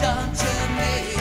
what you done to me.